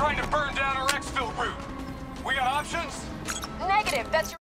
trying to burn down our exfil route. We got options? Negative, that's your